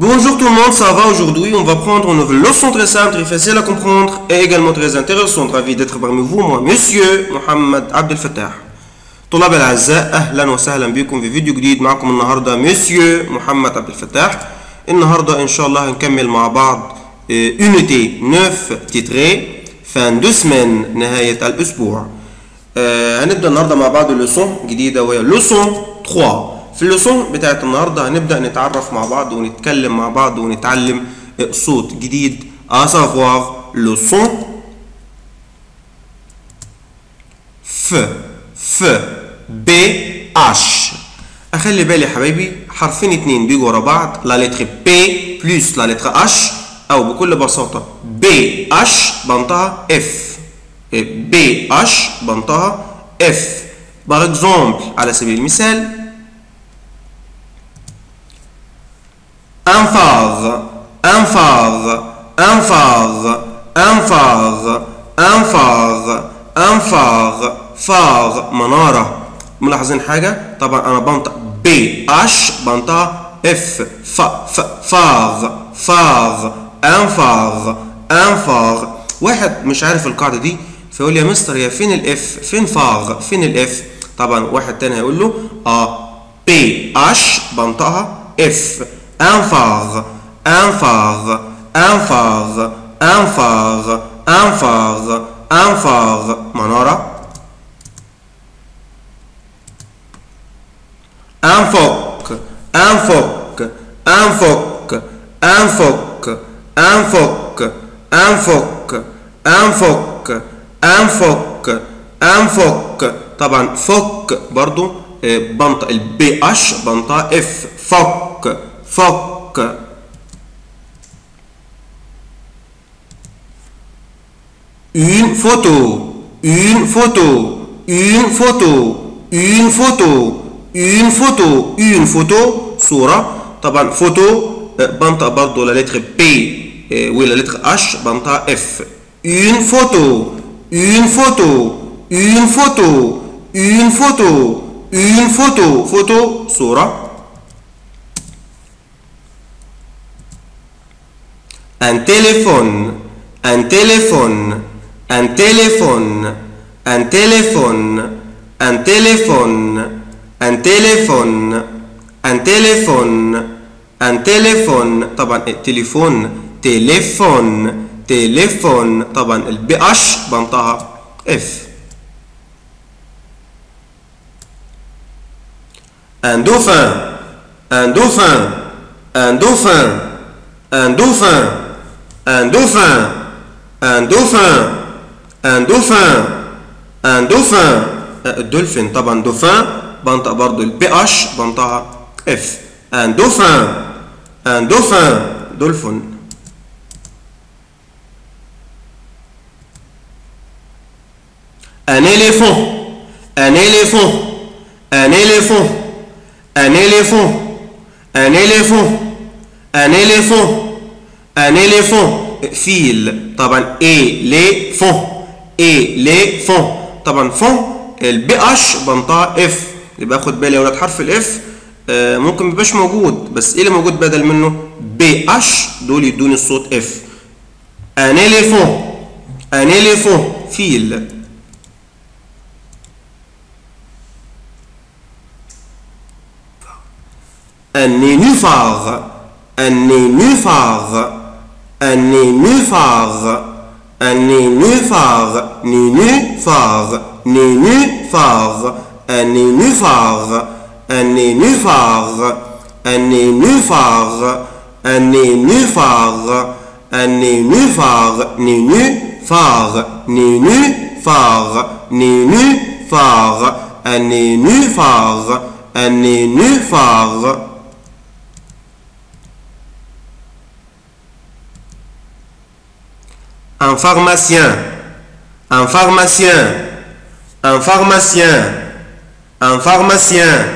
Bonjour tout le monde, ça va aujourd'hui On va prendre une nouvelle leçon très simple, très facile à comprendre et également très intéressante. Ravi d'être parmi vous, moi, monsieur Mohamed Abdel Fattah. Tout l'abel aza, ahlan wa sahlan bikoum, vivi du grid, ma'akoum naharda, monsieur Mohamed Abdel Fattah. Et naharda, inshallah, un kamel ma'abad, unité 9 titrée, fin de semaine, nahayat al-usbour. Euh, un hebdo naharda ma'abad, leçon, grid, leçon 3. في اللسون بتاعت النهارده هنبدا نتعرف مع بعض ونتكلم مع بعض ونتعلم صوت جديد اسافوار لسون ف ف ب اش اخلي بالي يا حبايبي حرفين اتنين بيجوا ورا بعض la lettre P plus la lettre H او بكل بساطه بي اش بنطها اف بي اش بنطها F par exemple على سبيل المثال un phare, un phare, un phare, un phare, un phare, un phare, phare منارة ملاحظين حاجة طبعا أنا بنطق P H بنطق اف ف ف phare phare un phare un phare واحد مش عارف القاعدة دي فيقول يا مستر يا فين الاف فين phare فين الاف طبعا واحد تاني هيقول له اه بي اش بنطقها اف un phare, un phare, un phare, un phare, un phare, un phare, منارة un phoque, un phoque, un phoque, un foc, un foc, un foc, un foc, un foc, un foc طبعا فك برضو بنطق البي اتش بنطق اف فك Foc une photo une photo une photo une photo une photo une photo sora طبعا photo بنطق euh, la lettre P euh, la lettre H بنطق F une photo une photo une photo une photo une photo photo sora un téléphone, un téléphone, un téléphone, un téléphone, un téléphone, un téléphone, un téléphone, un téléphone طبعا التليفون تليفون تليفون طبعا البي اش بنطقها اف un dauphin un dauphin un dauphin un dauphin un dauphin, un dauphin, un dauphin, un dauphin الدولفين طبعا دولفين بنطق برضو البي اش بنطقها اف ان دولفين ان دولفين دولفين Un éléphant un éléphant un éléphant un éléphant un éléphant un éléphant ان اليفون فيل طبعا لي éléphant طبعا فين ال P H بنطقها F يبقى خد بالي يا اولاد حرف ال F آه، ممكن ما يبقاش موجود بس ايه اللي موجود بدل منه P H دول يدوني الصوت F un éléphant un éléphant فيل النينوفار النينوفار un nénuphar, un nénuphar, nénuphar, nénuphar, un nénuphar, un nénuphar, un nénuphar, un nénuphar, un nénuphar, nénuphar, nénuphar, nénuphar, un nénuphar, un nénuphar. Un pharmacien, un pharmacien, un pharmacien, un pharmacien,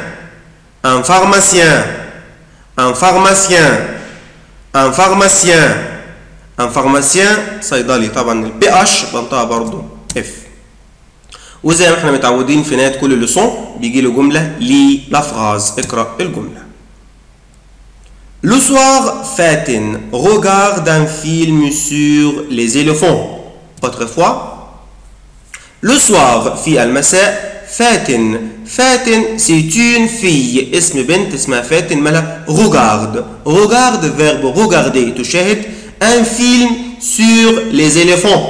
un pharmacien, un pharmacien, un pharmacien, un pharmacien, ça y est, il y a le ph, il y a le ph. Et nous avons fait tous les leçons, nous fait tous les leçons, nous avons fait tous les leçons, nous avons fait tous les leçons. Le soir, Fatin regarde un film sur les éléphants. Autrefois, le soir, fille masa Fatin. Fatin, c'est une fille. Esme بنت esme Fatin, mala. regarde. Regarde, verbe regarder. تشاهد un film sur les éléphants.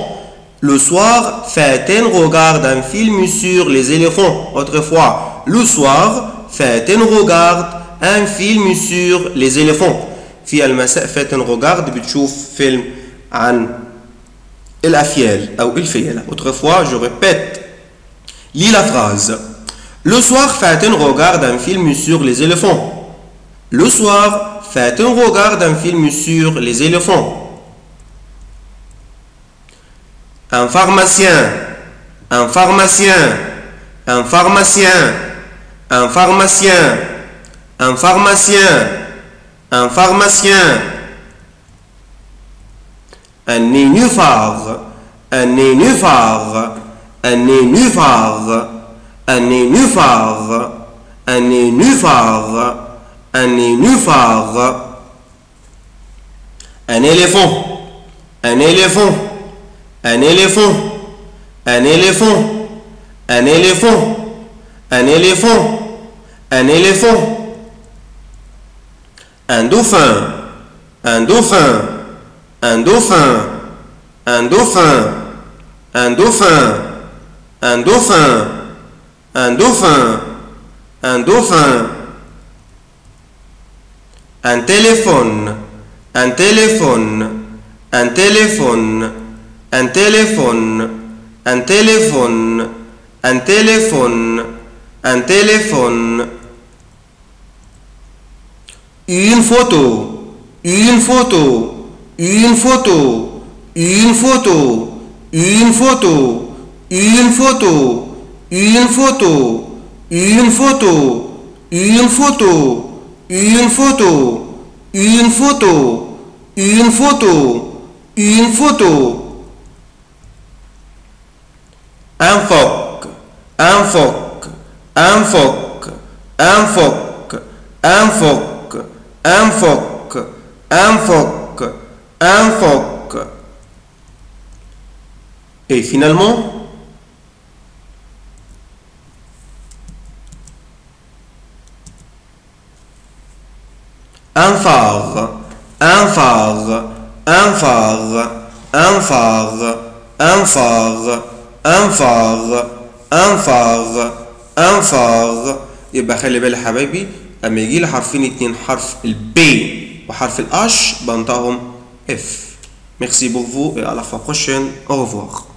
Le soir, Fatin regarde un film sur les éléphants. Autrefois, le soir, Fatin regarde un film sur les éléphants regard المساء فاتن film بتشوف un عن à أو الفيلة autrefois je répète lis la phrase le soir un regard d'un film sur les éléphants le soir un regard d'un film sur les éléphants un pharmacien, un pharmacien, un pharmacien, un pharmacien un pharmacien, un pharmacien, un nénuphar, un nénuphar, un nénuphar, un nénuphar, un nénuphar, un nénuphar, un éléphant, un éléphant, un éléphant, un éléphant, un éléphant, un éléphant, un éléphant un dauphin, un dauphin, un dauphin, un dauphin, un dauphin, un dauphin, un dauphin, un dauphin, un téléphone, un téléphone, un téléphone, un téléphone, un téléphone, un téléphone, un téléphone, une photo, une photo, une photo, une photo, une photo, une photo, une photo, une photo, une photo, une photo, une photo, une photo, une photo. Un phoque, un phoque, un phoque, un phoque, un phoque. انفق انفق انفق اي finalement انفاغ انفاغ انفاغ انفاغ انفاغ انفاغ un phare un phare يبقى خلي بالي حبايبي اما يجي لي حرفين اتنين حرف البي وحرف الاش بنطقهم اف ميرسي بوفو et à la fois prochaine au revoir